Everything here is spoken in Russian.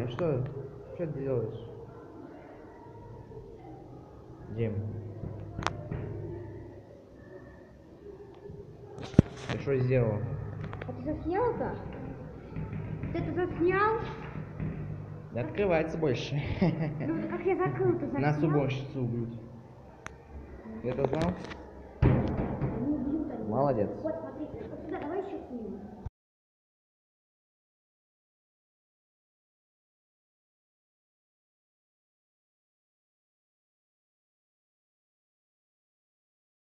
Давай, что? Что ты делаешь? Дим. Ты что сделал? А ты заснял-то? Ты это заснял? Не открывается больше. Ну, как я закрыл, ты заснял? Нас уборщицу убьют. Ты это знал? Не убьют они. Молодец. Вот, смотрите.